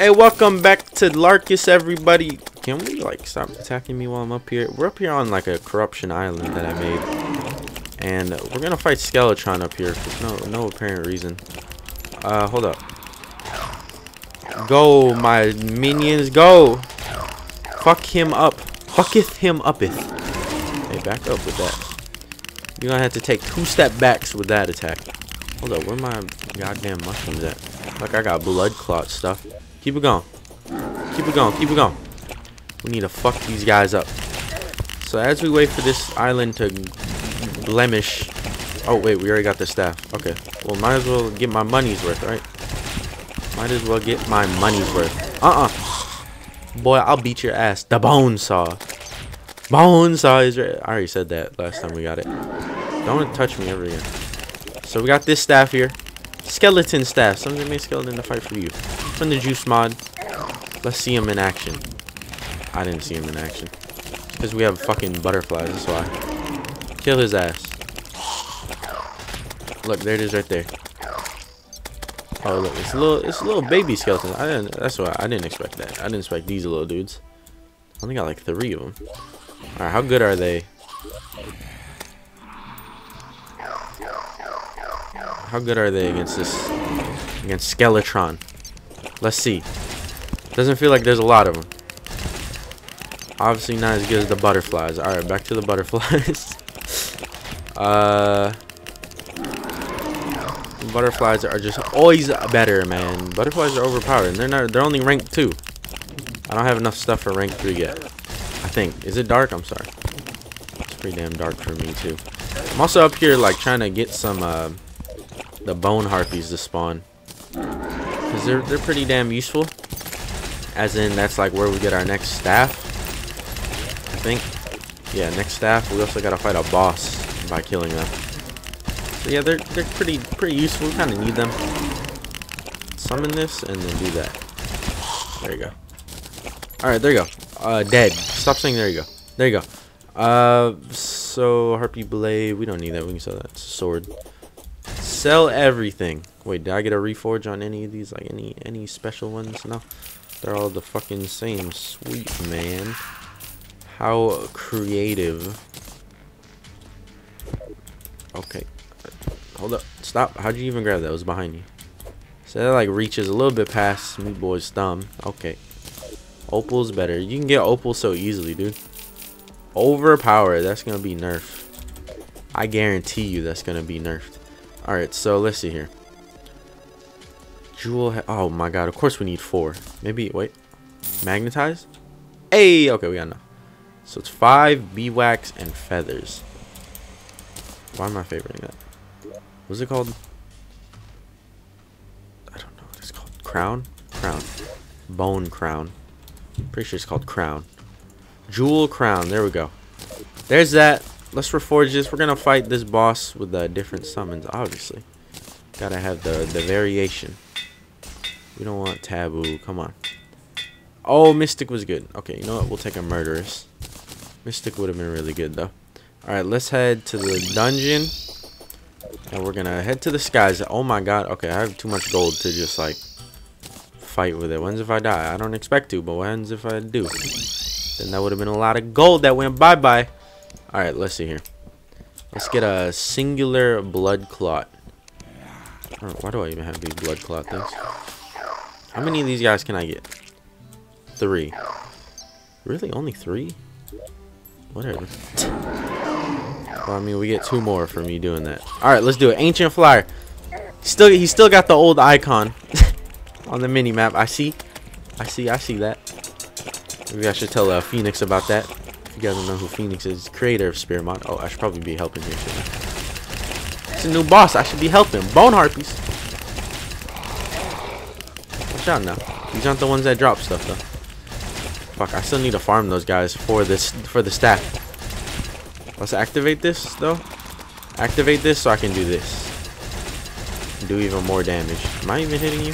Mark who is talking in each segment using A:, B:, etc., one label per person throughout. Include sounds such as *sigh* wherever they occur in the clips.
A: Hey, welcome back to Larkus, everybody. Can we, like, stop attacking me while I'm up here? We're up here on, like, a corruption island that I made. And we're gonna fight Skeletron up here for no, no apparent reason. Uh, hold up. Go, my minions, go! Fuck him up. Fucketh him upeth. Hey, back up with that. You're gonna have to take two step backs with that attack. Hold up, where my goddamn mushrooms at? Like I got blood clot stuff. Keep it going. Keep it going, keep it going. We need to fuck these guys up. So as we wait for this island to blemish. Oh wait, we already got the staff. Okay. Well might as well get my money's worth, right? Might as well get my money's worth. Uh-uh. Boy, I'll beat your ass. The bone saw. Bone saw is right. I already said that last time we got it. Don't touch me ever again. So we got this staff here. Skeleton staff. Something made skeleton to fight for you. From the Joost mod. Let's see him in action. I didn't see him in action. Because we have fucking butterflies, that's why. Kill his ass. Look, there it is right there. Oh look, it's a little it's a little baby skeleton. I didn't that's why I didn't expect that. I didn't expect these little dudes. I only got like three of them. Alright, how good are they? How good are they against this against Skeletron? Let's see. Doesn't feel like there's a lot of them. Obviously not as good as the butterflies. Alright, back to the *laughs* butterflies. uh butterflies are just always better, man. Butterflies are overpowered, and they're not. They're only rank two. I don't have enough stuff for rank three yet. I think. Is it dark? I'm sorry. It's pretty damn dark for me too. I'm also up here like trying to get some uh, the bone harpies to spawn, cause they're they're pretty damn useful. As in, that's like where we get our next staff. I think. Yeah, next staff. We also gotta fight a boss by killing them. So yeah, they're they're pretty pretty useful. We kind of need them. Summon this and then do that. There you go. All right, there you go. Uh, dead. Stop saying there you go. There you go. Uh, so harpy blade. We don't need that. We can sell that. sword. Sell everything. Wait, did I get a reforge on any of these? Like any any special ones? No. They're all the fucking same. Sweet man. How creative. Okay. Hold up. Stop. How'd you even grab that? It was behind you. So that like reaches a little bit past Meat Boy's thumb. Okay. Opal's better. You can get Opal so easily, dude. Overpowered. That's going to be nerfed. I guarantee you that's going to be nerfed. Alright, so let's see here. Jewel. Oh my god. Of course we need four. Maybe, wait. Magnetize? Hey! Okay, we got enough. So it's five beeswax and feathers. Why am I favoring that? What's it called? I don't know what it's called. Crown? Crown. Bone crown. Pretty sure it's called crown. Jewel crown. There we go. There's that. Let's reforge this. We're going to fight this boss with uh, different summons, obviously. Gotta have the, the variation. We don't want taboo. Come on. Oh, Mystic was good. Okay, you know what? We'll take a Murderous. Mystic would have been really good, though. Alright, let's head to the dungeon. And we're gonna head to the skies. Oh my god. Okay, I have too much gold to just like fight with it. When's if I die? I don't expect to, but when's if I do? Then that would have been a lot of gold that went bye-bye. Alright, let's see here. Let's get a singular blood clot. Why do I even have these blood clot things? How many of these guys can I get? Three. Really? Only three? Whatever. Well, I mean, we get two more from me doing that. All right, let's do it. Ancient Flyer. Still, he still got the old icon *laughs* on the mini map. I see. I see. I see that. Maybe I should tell uh, Phoenix about that. If you guys don't know who Phoenix is, creator of Mod. Oh, I should probably be helping here. It's a new boss. I should be helping. Bone Harpies. Watch out now. These aren't the ones that drop stuff though. Fuck, I still need to farm those guys for this for the staff. Let's activate this, though. Activate this so I can do this. Do even more damage. Am I even hitting you?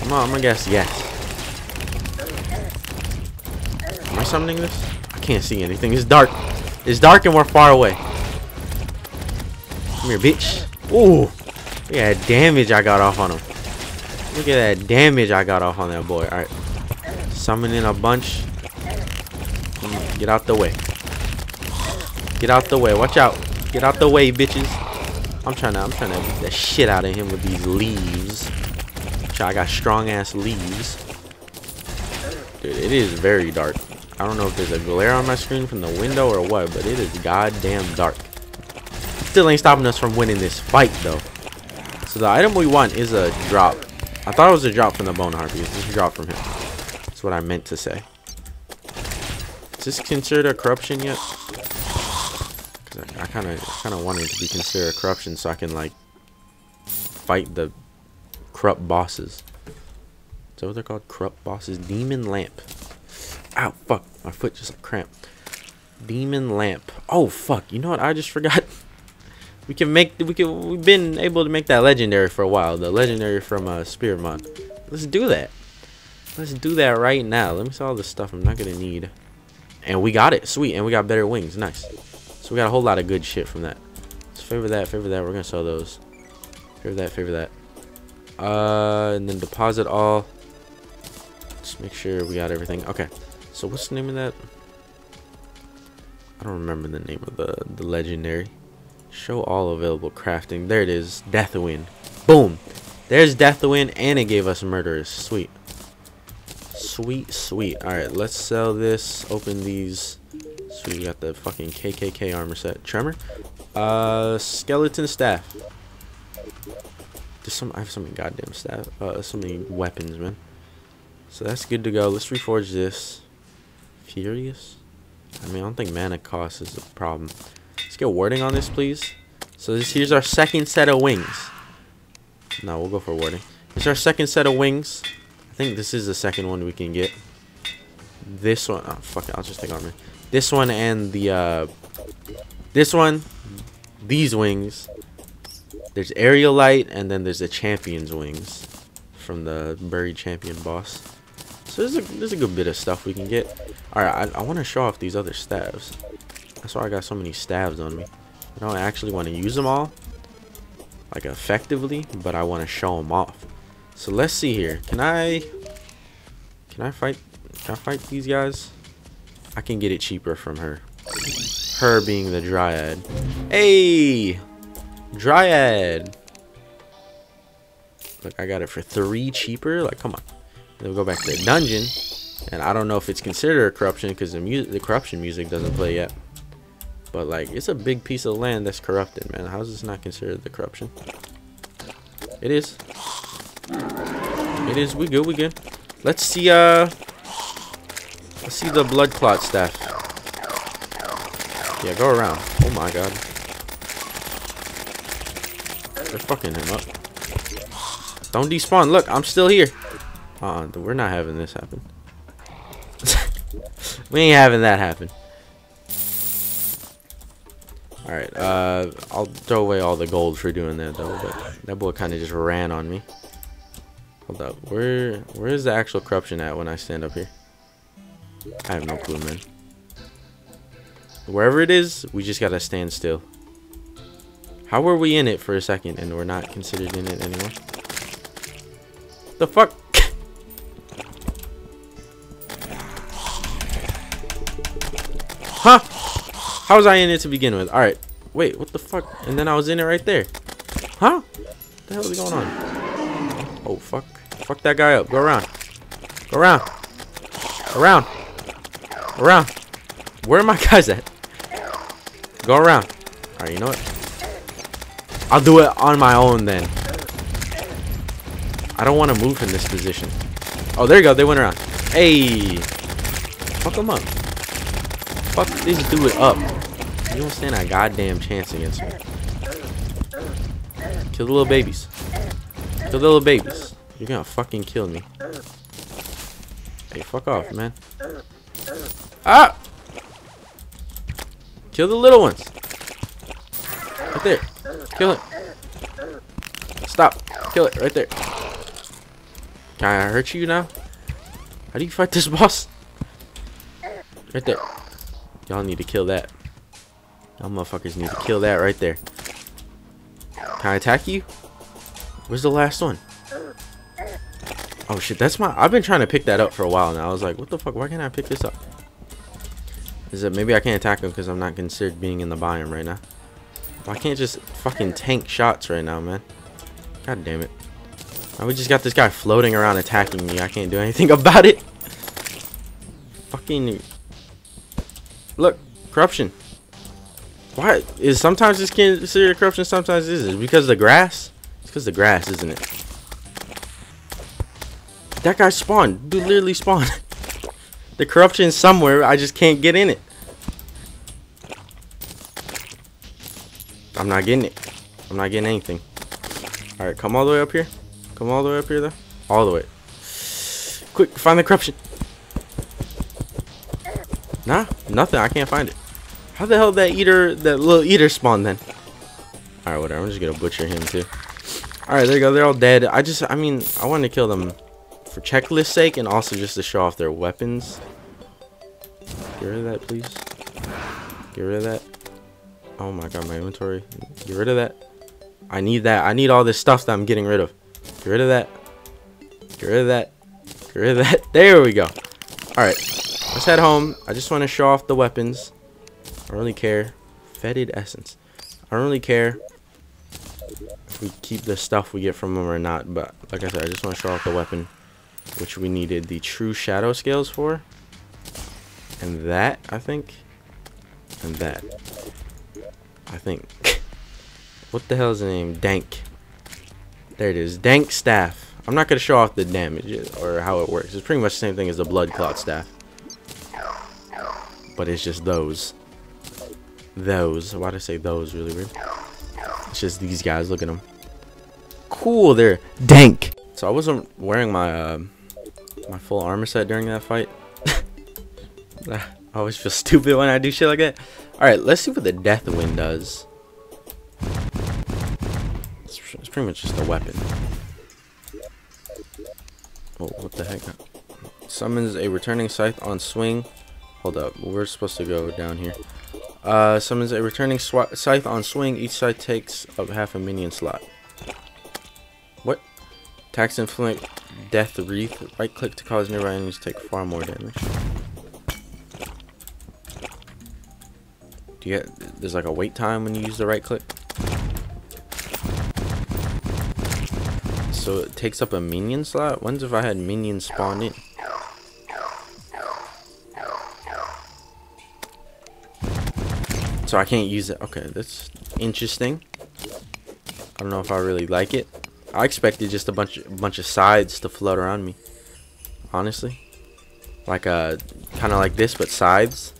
A: Come on, I'm gonna guess yes. Am I summoning this? I can't see anything. It's dark. It's dark and we're far away. Come here, bitch. Ooh. Yeah, damage I got off on him. Look at that damage I got off on that boy. Alright. Summoning a bunch. Get out the way. Get out the way. Watch out. Get out the way, bitches. I'm trying to I'm trying to beat the shit out of him with these leaves. I got strong ass leaves. Dude, it is very dark. I don't know if there's a glare on my screen from the window or what, but it is goddamn dark. Still ain't stopping us from winning this fight though. So the item we want is a drop. I thought it was a drop from the bone harpy. It's a drop from him. That's what I meant to say. Is this considered a corruption yet? Cause I kind of kind of wanted to be considered a corruption so I can like fight the corrupt bosses. Is that what they're called? Corrupt bosses. Demon lamp. Ow, fuck. My foot just cramped. Demon lamp. Oh fuck. You know what? I just forgot. *laughs* We can make we can we've been able to make that legendary for a while. The legendary from uh Mod. Let's do that. Let's do that right now. Let me see all the stuff I'm not gonna need. And we got it. Sweet. And we got better wings. Nice. So we got a whole lot of good shit from that. Let's favor that, favor that. We're gonna sell those. Favor that, favor that. Uh and then deposit all. Just make sure we got everything. Okay. So what's the name of that? I don't remember the name of the the legendary. Show all available crafting. There it is. Deathwind. Boom. There's Deathwind, and it gave us Murderous. Sweet. Sweet, sweet. Alright, let's sell this. Open these. So we got the fucking KKK armor set. Tremor. Uh, skeleton staff. There's some. I have so many goddamn staff. Uh, so many weapons, man. So that's good to go. Let's reforge this. Furious. I mean, I don't think mana cost is a problem. Let's get wording on this, please. So this here's our second set of wings. No, we'll go for wording. It's our second set of wings. I think this is the second one we can get. This one, oh fuck it, I'll just take armor. This one and the uh, this one, these wings. There's Aerialite, and then there's the champion's wings from the buried champion boss. So there's a there's a good bit of stuff we can get. All right, I, I want to show off these other staves. That's why I got so many staves on me. I don't actually want to use them all, like effectively, but I want to show them off. So let's see here. Can I, can I fight, can I fight these guys? I can get it cheaper from her. Her being the Dryad. Hey! Dryad! Look, I got it for three cheaper. Like, come on. Then we go back to the dungeon. And I don't know if it's considered a corruption because the music, the corruption music doesn't play yet. But like, it's a big piece of land that's corrupted, man. How is this not considered the corruption? It is. It is. We good. We good. Let's see. Uh, let's see the blood clot staff. Yeah, go around. Oh my god. They're fucking him up. Don't despawn. Look, I'm still here. Uh, we're not having this happen. *laughs* we ain't having that happen. Uh, I'll throw away all the gold for doing that though, but that boy kind of just ran on me. Hold up, where, where is the actual corruption at when I stand up here? I have no clue, man. Wherever it is, we just gotta stand still. How were we in it for a second and we're not considered in it anymore? The fuck? *coughs* huh? How was I in it to begin with? Alright. Wait, what the fuck? And then I was in it right there. Huh? What the hell is going on? Oh, fuck. Fuck that guy up. Go around. Go around. Around. Around. Where are my *laughs* guys at? Go around. Alright, you know what? I'll do it on my own then. I don't want to move in this position. Oh, there you go. They went around. Hey. Fuck them up. Fuck this dude up. You don't stand a goddamn chance against me. Kill the little babies. Kill the little babies. You're gonna fucking kill me. Hey, fuck off, man. Ah! Kill the little ones. Right there. Kill it. Stop. Kill it right there. Can I hurt you now? How do you fight this *laughs* boss? Right there. Y'all need to kill that. Y'all motherfuckers need to kill that right there. Can I attack you? Where's the last one? Oh shit, that's my. I've been trying to pick that up for a while now. I was like, what the fuck? Why can't I pick this up? Is it maybe I can't attack him because I'm not considered being in the biome right now? I can't just fucking tank shots right now, man. God damn it. Now we just got this guy floating around attacking me. I can't do anything *laughs* about it. Fucking. Look, corruption. Why is sometimes this considered corruption? Sometimes this is because of the grass. It's because the grass, isn't it? That guy spawned. Dude literally spawned. *laughs* the corruption is somewhere. I just can't get in it. I'm not getting it. I'm not getting anything. Alright, come all the way up here. Come all the way up here, though. All the way. Quick, find the corruption. Nah, nothing. I can't find it. How the hell that eater, that little eater spawn then? Alright, whatever. I'm just gonna butcher him too. Alright, there you go. They're all dead. I just, I mean, I wanted to kill them for checklist sake and also just to show off their weapons. Get rid of that, please. Get rid of that. Oh my god, my inventory. Get rid of that. I need that. I need all this stuff that I'm getting rid of. Get rid of that. Get rid of that. Get rid of that. *laughs* There we go. Alright. Let's head home. I just want to show off the weapons. I don't really care. Fetid essence. I don't really care if we keep the stuff we get from them or not. But like I said, I just want to show off the weapon which we needed the true shadow scales for. And that, I think. And that. I think. *laughs* what the hell is the name? Dank. There it is. Dank staff. I'm not going to show off the damage or how it works. It's pretty much the same thing as the blood clot staff. But it's just those. Those. Why did I say those? Really weird. It's just these guys. Look at them. Cool. They're dank. So I wasn't wearing my uh, my full armor set during that fight. *laughs* I always feel *laughs* stupid when I do shit like that. Alright, let's see what the death wind does. It's, it's pretty much just a weapon. Oh, what the heck? Summons a returning scythe on swing. Hold up, we're supposed to go down here. Uh, summons a returning scythe on swing. Each scythe takes up half a minion slot. What? Tax inflict death wreath. Right click to cause nearby enemies to take far more damage. Do you get there's like a wait time when you use the right click? So it takes up a minion slot? When's if I had minions spawn in? So I can't use it. Okay, that's interesting. I don't know if I really like it. I expected just a bunch a bunch of sides to float around me. Honestly. Like uh kind of like this but sides.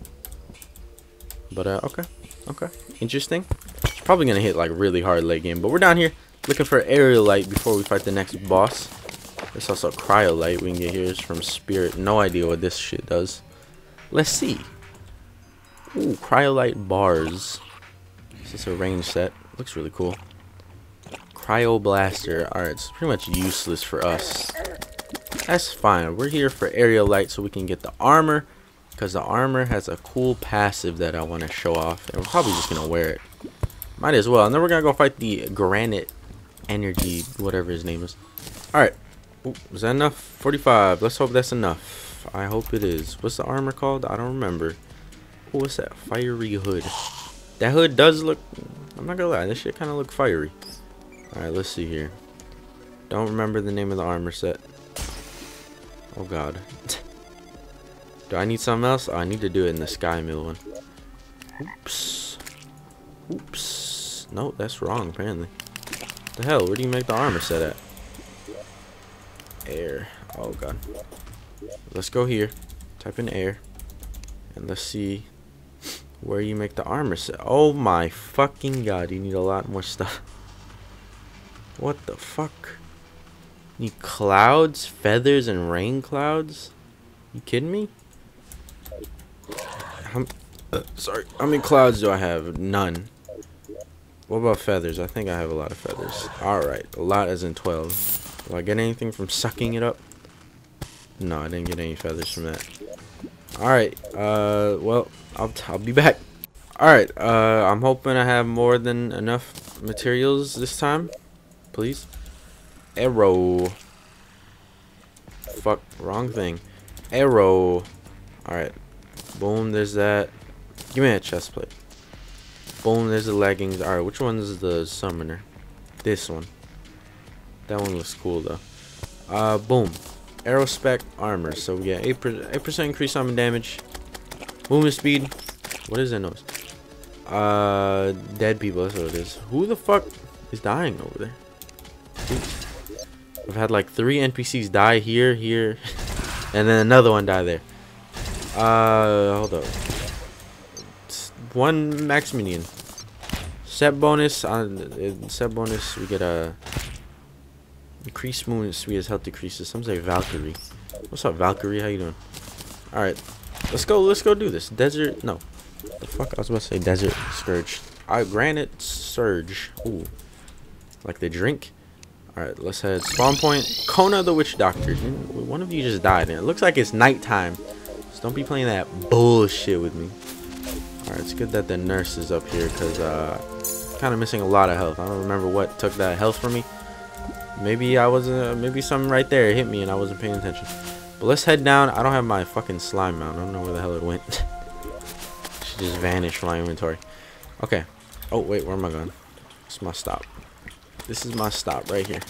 A: But uh okay. Okay. Interesting. It's probably to hit like really hard late game, but we're down here looking for Aerialite before we fight the next boss. There's also cryolite we can get here. It's from Spirit. No idea what this shit does. Let's see. Ooh, cryolite bars. This is a range set. Looks really cool. Cryo Blaster. Alright, it's pretty much useless for us. That's fine. We're here for Aerialite so we can get the armor. Because the armor has a cool passive that I want to show off. And we're probably just going to wear it. Might as well. And then we're going to go fight the Granite Energy, whatever his name is. Alright. Was that enough? 45. Let's hope that's enough. I hope it is. What's the armor called? I don't remember. What's that? Fiery hood. That hood does look... I'm not to lie. This shit kind of look fiery. Alright, let's see here. Don't remember the name of the armor set. Oh god. *laughs* Do I need something else? Oh, I need to do it in the Sky Mill one. Oops. Oops. No, that's wrong apparently. The hell? Where do you make the armor set at? Air. Oh god. Let's go here. Type in air. And let's see where you make the armor set. Oh my fucking god, you need a lot more stuff. *laughs* What the fuck? Need clouds, feathers, and rain clouds? You kidding me? Uh, sorry, how many clouds do I have? None. What about feathers? I think I have a lot of feathers. Alright, a lot as in 12. Will I get anything from sucking it up? No, I didn't get any feathers from that. Alright, uh, well, I'll, I'll be back. Alright, uh, I'm hoping I have more than enough materials this time please. Arrow. fuck. Wrong thing. Arrow. Alright. Boom, there's that. Give me that chest plate. Boom, there's the leggings. Alright, which one is the summoner? This one. That one looks cool though. Uh, boom. Aerospec armor. So we get 8% increase summon damage. Movement speed. What is that noise? Uh, dead people. That's what it is. Who the fuck is dying over there? I've had like three NPCs die here, here, *laughs* and then another one die there. Uh, hold up. one max minion. Set bonus on set bonus. We get a increased movement speed as health decreases. Some say Valkyrie. What's up, Valkyrie? How you doing? All right, let's go. Let's go do this. Desert. No, the fuck. I was about to say desert scourge. I granite surge. Ooh, like the drink. Alright, let's head spawn point. Kona the Witch Doctor. One of you just died, and it looks like it's nighttime. So don't be playing that bullshit with me. Alright, it's good that the nurse is up here, because, uh, kind of missing a lot of health. I don't remember what took that health from me. Maybe I wasn't, uh, maybe something right there hit me and I wasn't paying attention. But let's head down. I don't have my fucking slime mount. I don't know where the hell it went. *laughs* she just vanished from my inventory. Okay. Oh, wait, where am I going? It's my stop. This is my stop right here.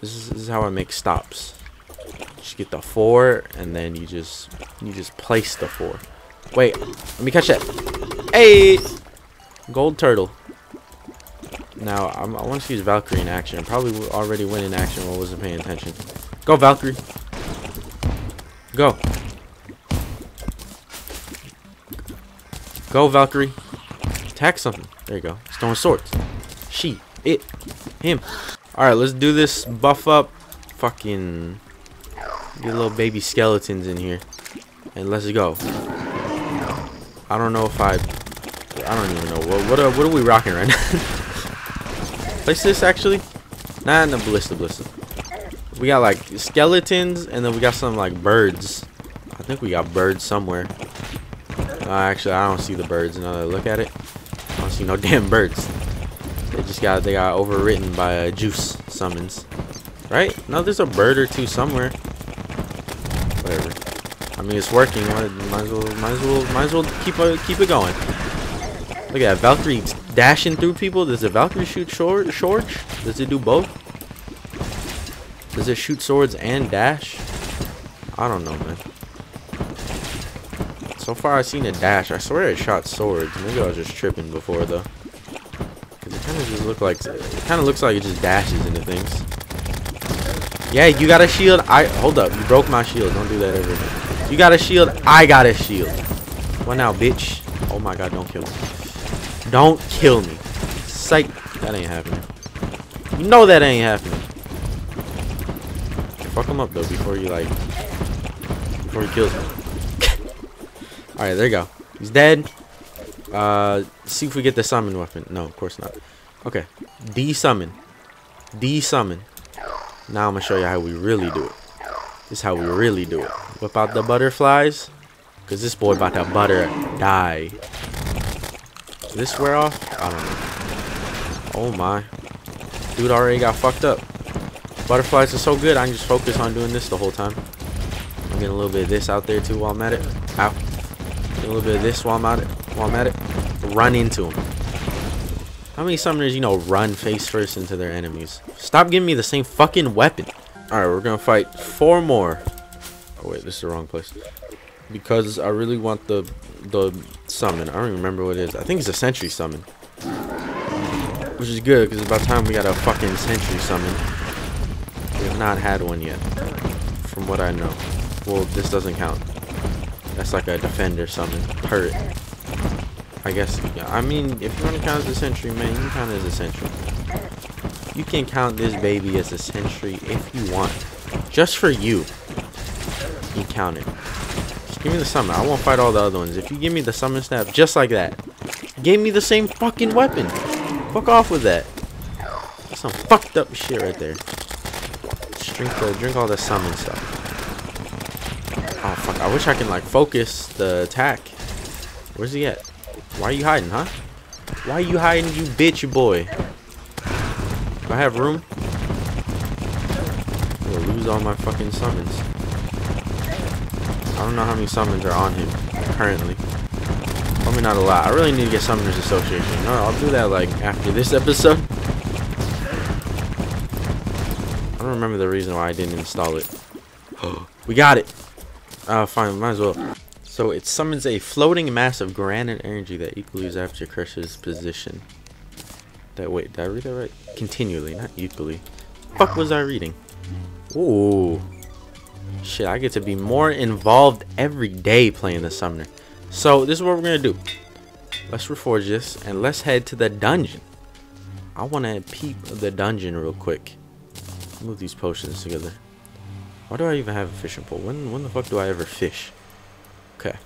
A: This is, this is how I make stops. Just get the four, and then you just you just place the four. Wait, let me catch that. Hey, gold turtle. Now I'm, i want to use Valkyrie in action. I probably already went in action while I wasn't paying attention. Go Valkyrie. Go. Go Valkyrie. Attack something. There you go. Stone swords. She. It. Him. Alright, let's do this. Buff up. Fucking. Get little baby skeletons in here. And let's go. I don't know if I... I don't even know. What, what, are, what are we rocking right now? *laughs* Place this, actually. Nah, no, ballista, ballista. We got, like, skeletons, and then we got some, like, birds. I think we got birds somewhere. Uh, actually, I don't see the birds now that I look at it I don't see no *laughs* damn birds. They just got they got overwritten by a Joost summons. Right? No, there's a bird or two somewhere. Whatever. I mean, it's working. Might, as well, might as well, might as well keep uh, keep it going. Look at that Valkyrie dashing through people. Does the Valkyrie shoot short swords? Does it do both? Does it shoot swords and dash? I don't know, man. So far, I've seen a dash. I swear it shot swords. Maybe I was just tripping before, though. Because it kind of just look like... It kind of looks like it just dashes into things. Yeah, you got a shield. I... Hold up. You broke my shield. Don't do that ever. You got a shield. I got a shield. What now, bitch? Oh my god, don't kill me. Don't kill me. Psych. That ain't happening. You know that ain't happening. Fuck him up, though, before you, like... Before he kills me. *laughs* Alright, there you go. He's dead. Uh, see if we get the summon weapon. No, of course not. Okay. D-summon. D-summon. Now I'm to show you how we really do it. This is how we really do it. Whip out the butterflies. Because this boy about to butter die. This wear off? I don't know. Oh my. Dude already got fucked up. Butterflies are so good, I can just focus on doing this the whole time. I'm getting a little bit of this out there too while I'm at it. Ow a little bit of this while I'm at it. While I'm at it. Run into them. How many summoners, you know, run face first into their enemies? Stop giving me the same fucking weapon. Alright, we're gonna fight four more. Oh wait, this is the wrong place. Because I really want the the summon. I don't even remember what it is. I think it's a sentry summon. Which is good, because it's about time we got a fucking sentry summon. We have not had one yet. From what I know. Well, this doesn't count. That's like a defender summon. Turret. I guess, I mean, if you want to count as a sentry, man, you can count as a sentry. You can count this baby as a sentry if you want. Just for you. You count it. Give me the summon. I won't fight all the other ones. If you give me the summon snap just like that, give me the same fucking weapon. Fuck off with that. That's some fucked up shit right there. Just drink, the, drink all the summon stuff. Oh, fuck. I wish I can, like, focus the attack. Where's he at? Why are you hiding, huh? Why are you hiding, you bitch boy? Do I have room? lose all my fucking summons. I don't know how many summons are on him currently. Probably not a lot. I really need to get Summoners Association. No, I'll do that like after this episode. I don't remember the reason why I didn't install it. *gasps* we got it. Uh, fine, might as well. So it summons a floating mass of granite energy that equally zaps your cursor's position. That wait, did I read that right? Continually, not equally. Fuck was I reading? Ooh. Shit, I get to be more involved every day playing the summoner. So this is what we're gonna do. Let's reforge this and let's head to the dungeon. I wanna peep the dungeon real quick. Move these potions together. Why do I even have a fishing pole? When when the fuck do I ever fish? Okay.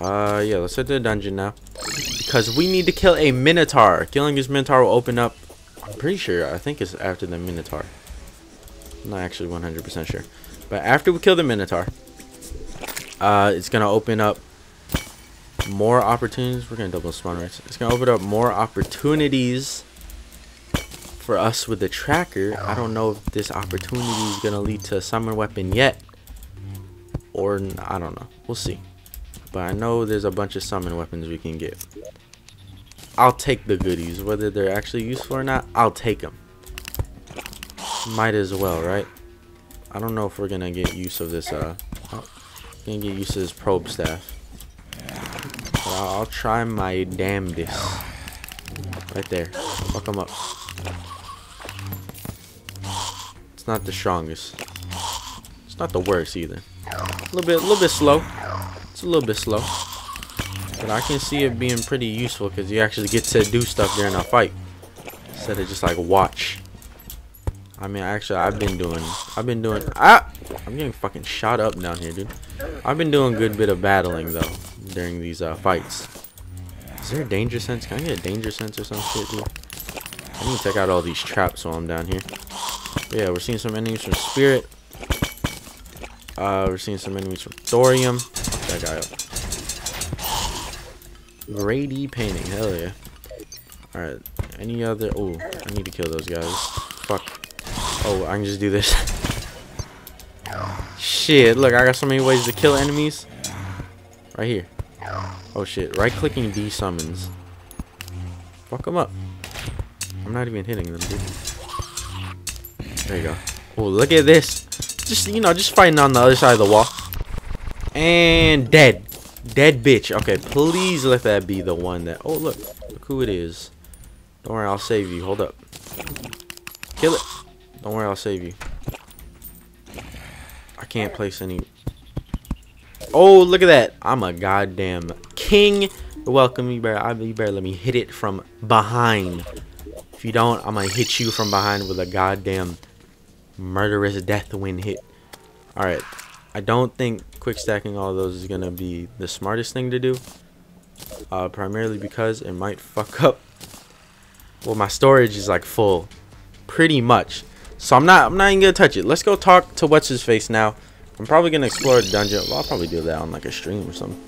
A: Uh yeah, let's head to the dungeon now. Because we need to kill a Minotaur. Killing this Minotaur will open up I'm pretty sure I think it's after the Minotaur. I'm not actually 100% sure. But after we kill the Minotaur, uh, it's going to open up more opportunities. We're going to double spawn rates. It's going to open up more opportunities for us with the tracker. I don't know if this opportunity is going to lead to a summon weapon yet. Or, I don't know. We'll see. But I know there's a bunch of summon weapons we can get. I'll take the goodies. Whether they're actually useful or not, I'll take them. Might as well, right? I don't know if we're gonna get use of this, uh... Oh, gonna get use of this probe staff. I'll, I'll try my damnedest. Right there. Fuck them up. It's not the strongest. It's not the worst either. A little bit, a little bit slow. It's a little bit slow. But I can see it being pretty useful because you actually get to do stuff during a fight. Instead of just like watch. I mean, actually, I've been doing, I've been doing, ah, I'm getting fucking shot up down here, dude. I've been doing a good bit of battling, though, during these uh, fights. Is there a danger sense? Can I get a danger sense or some shit, dude? I need to check out all these traps while I'm down here. But yeah, we're seeing some enemies from Spirit. Uh, we're seeing some enemies from Thorium. Fuck that guy up. Grady painting, hell yeah. Alright, any other... Oh, I need to kill those guys. Oh, I can just do this. shit, look, I got so many ways to kill enemies. Right here. Oh shit, right-clicking D summons. Fuck them up. I'm not even hitting them, dude. There you go. Oh, look at this. Just, you know, just fighting on the other side of the wall. And dead. Dead bitch. Okay, please let that be the one that... Oh, look. Look who it is. Don't worry, I'll save you. Hold up. Kill it. Don't worry, I'll save you. I can't place any... Oh, look at that. I'm a goddamn king. welcome. You better, you better let me hit it from behind. If you don't, I'm going to hit you from behind with a goddamn murderous death wind hit. Alright. I don't think quick stacking all those is going to be the smartest thing to do. Uh, primarily because it might fuck up. Well, my storage is like full. Pretty much. So I'm not I'm not even going to touch it. Let's go talk to what's his face now. I'm probably going to explore the dungeon. Well, I'll probably do that on like a stream or something.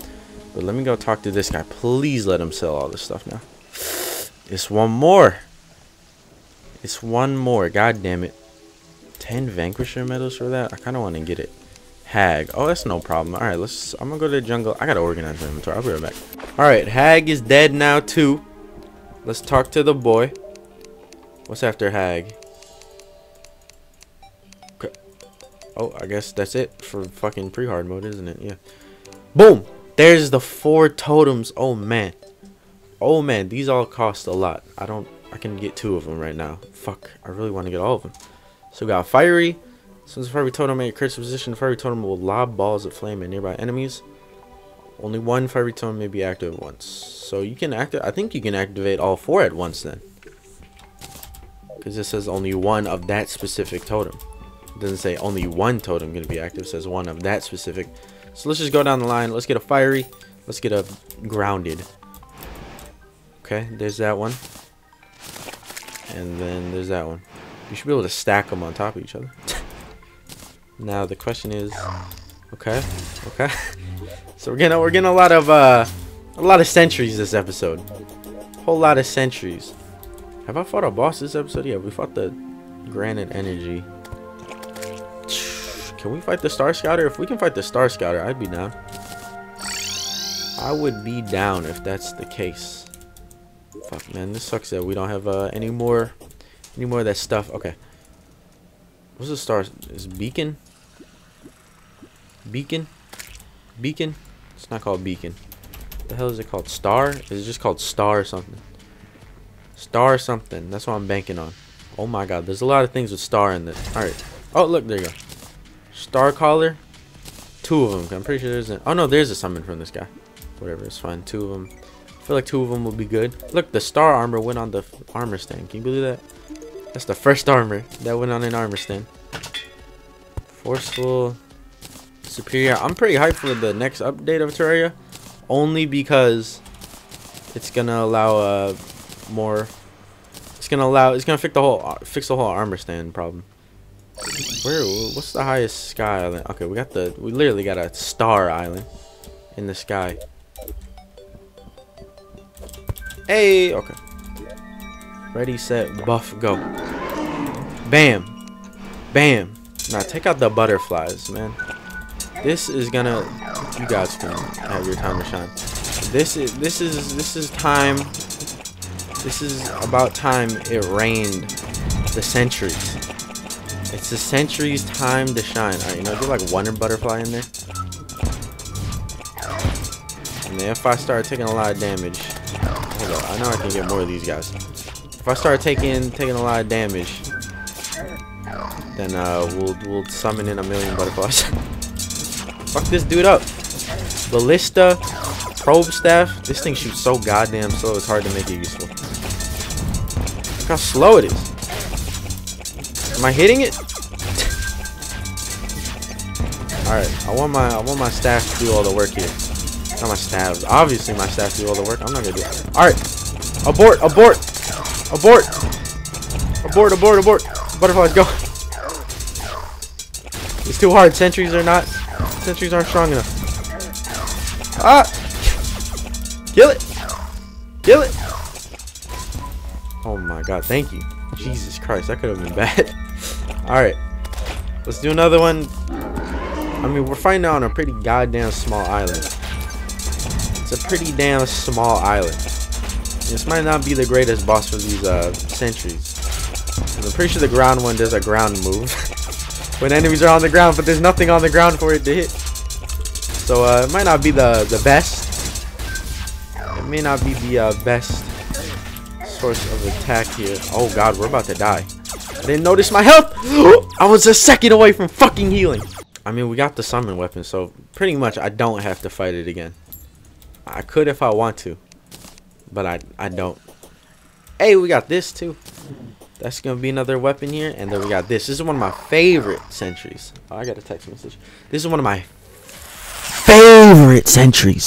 A: But let me go talk to this guy. Please let him sell all this stuff now. *sighs* It's one more. It's one more. God damn it. 10 Vanquisher medals for that? I kind of want to get it. Hag. Oh, that's no problem. All right, let's. I'm gonna go to the jungle. I gotta organize my inventory. I'll be right back. All right, Hag is dead now too. Let's talk to the boy. What's after Hag? Oh, I guess that's it for fucking pre-hard mode, isn't it? Yeah. Boom. There's the four totems. Oh man. Oh man, these all cost a lot. I don't. I can get two of them right now. Fuck. I really want to get all of them. So we got fiery. Since the fiery totem made critical position, the fiery totem will lob balls of flame at nearby enemies. Only one fiery totem may be active at once. So you can activate, I think you can activate all four at once then. Because it says only one of that specific totem. It doesn't say only one totem going to be active. It says one of that specific. So let's just go down the line. Let's get a fiery. Let's get a grounded. Okay, there's that one. And then there's that one. You should be able to stack them on top of each other. *laughs* Now the question is, okay, okay. *laughs* so we're getting we're getting a lot of uh, a lot of sentries this episode. Whole lot of sentries. Have I fought a boss this episode? Yeah, we fought the granite energy. Can we fight the Star Scouter? If we can fight the Star Scouter, I'd be down. I would be down if that's the case. Fuck, man. This sucks that we don't have uh, any more any more of that stuff. Okay. What's the star? Is Beacon? Beacon? Beacon? It's not called Beacon. What the hell is it called? Star? Is it just called Star or something? Star or something. That's what I'm banking on. Oh my god. There's a lot of things with Star in this. Alright. Oh, look. There you go. Star Caller. Two of them. I'm pretty sure there's an... Oh, no. There's a summon from this guy. Whatever. It's fine. Two of them. I feel like two of them will be good. Look. The Star Armor went on the armor stand. Can you believe that? That's the first armor that went on an armor stand. Forceful. Superior. I'm pretty hyped for the next update of Terraria. Only because it's gonna allow uh more it's gonna allow it's gonna fix the whole fix the whole armor stand problem. Where what's the highest sky island? Okay, we got the we literally got a star island in the sky. Hey, okay. Ready, set, buff, go. Bam. Bam. Now take out the butterflies, man. This is gonna you guys can have your time to shine. This is this is this is time. This is about time it rained the sentries. It's the century's time to shine. Alright, you know, do like wonder butterfly in there. And then if I start taking a lot of damage, hold on, I know I can get more of these guys. If I start taking taking a lot of damage, then uh, we'll we'll summon in a million butterflies. *laughs* Fuck this dude up. Ballista, probe staff. This thing shoots so goddamn slow. It's hard to make it useful. Look how slow it is. Am I hitting it? all right, I want my I want my staff to do all the work here. Not my staff. Obviously, my staff do all the work. I'm not gonna do it. All right, abort, abort. Abort! Abort, abort, abort! Butterflies, go! It's too hard. Sentries are not... Sentries aren't strong enough. Ah! Kill it! Kill it! Oh my god, thank you. Jesus Christ, that could have been bad. *laughs* Alright. Let's do another one. I mean, we're fighting on a pretty goddamn small island. It's a pretty damn small island. This might not be the greatest boss for these uh, sentries. I'm pretty sure the ground one does a ground move. *laughs* when enemies are on the ground, but there's nothing on the ground for it to hit. So uh, it might not be the, the best. It may not be the uh, best source of attack here. Oh god, we're about to die. I didn't notice my health! *gasps* I was a second away from fucking healing. I mean, we got the summon weapon, so pretty much I don't have to fight it again. I could if I want to but I, I don't. Hey, we got this too. That's going to be another weapon here. And then we got this. This is one of my favorite sentries. Oh, I got a text message. This is one of my favorite sentries.